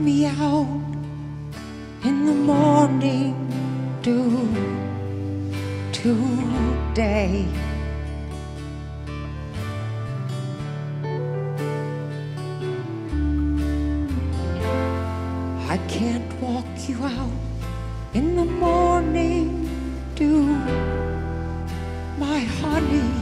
me out in the morning dew today. I can't walk you out in the morning dew, my honey.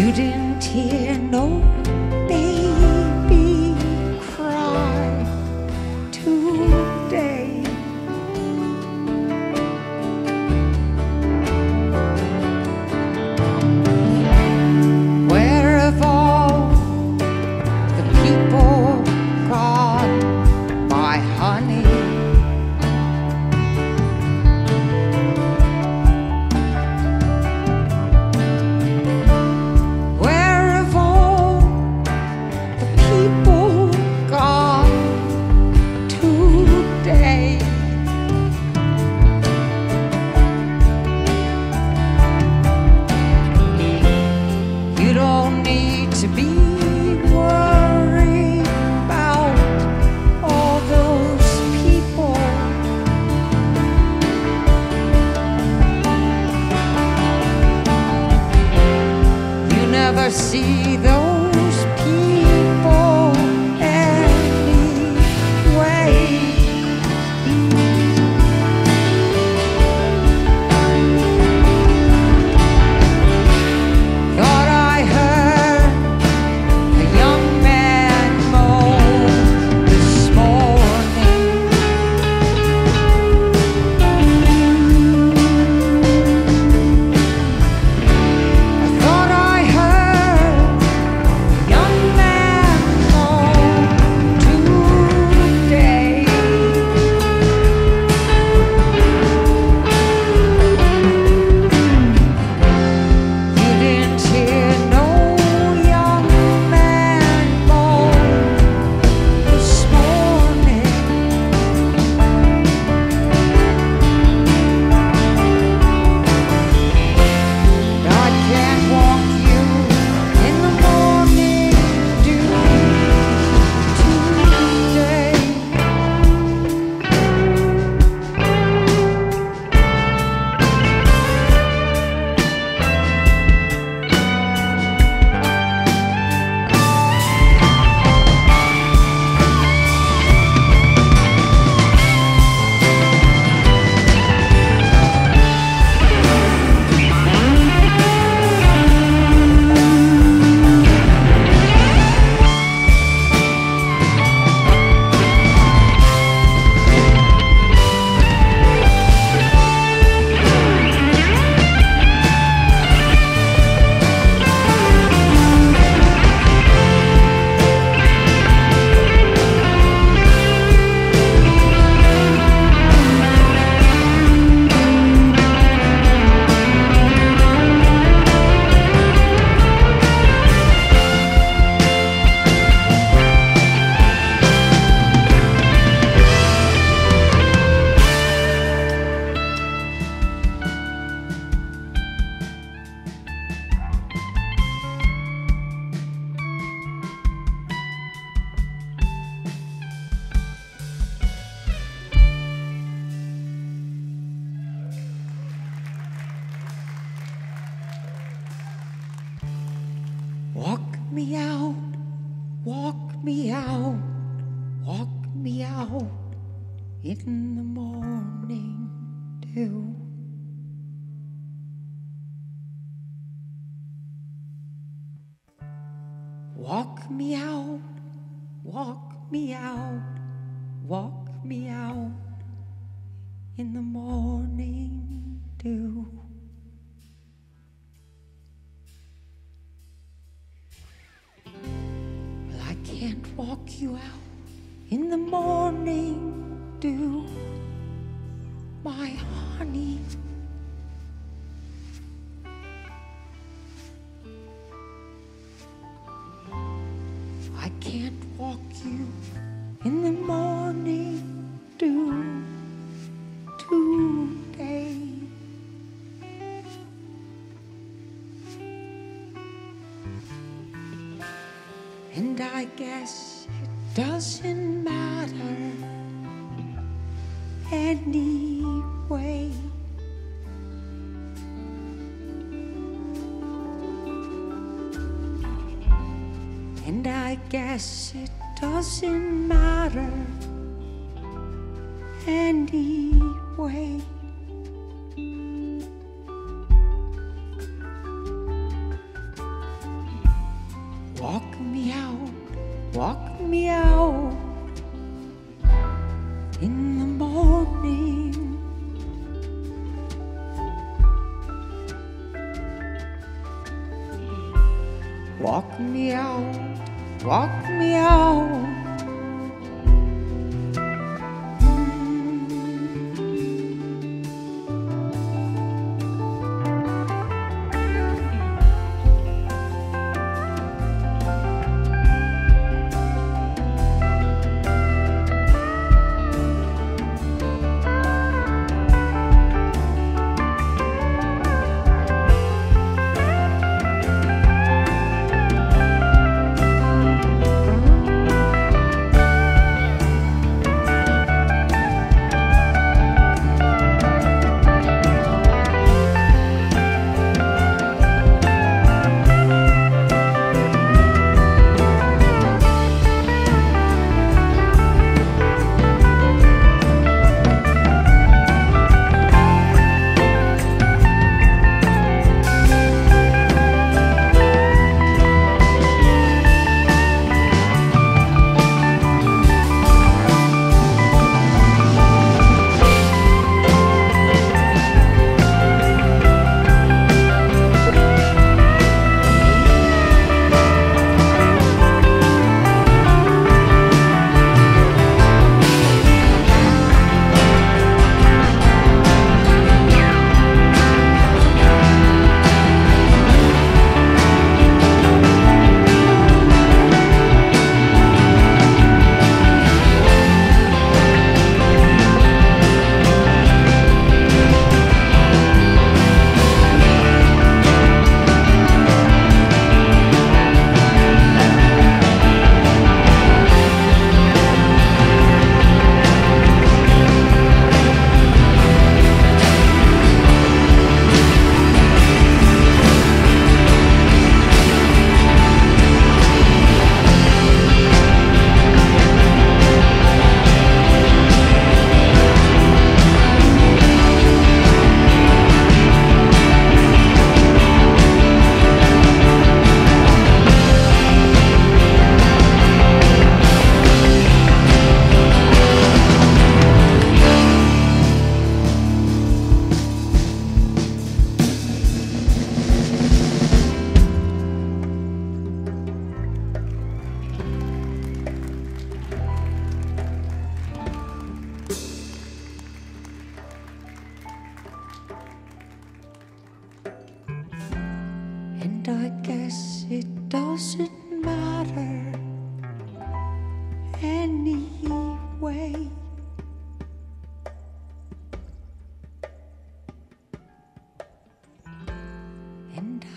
You didn't hear no me out, walk me out, walk me out. In the morning dew. Walk me out, walk me out, walk me out. In the morning in the morning dew, my honey. I can't walk you in the morning dew today. And I guess doesn't matter anyway. And I guess it doesn't matter anyway. Out in the morning. Walk me out, walk me out.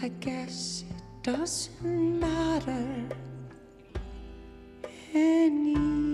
I guess it doesn't matter anyway.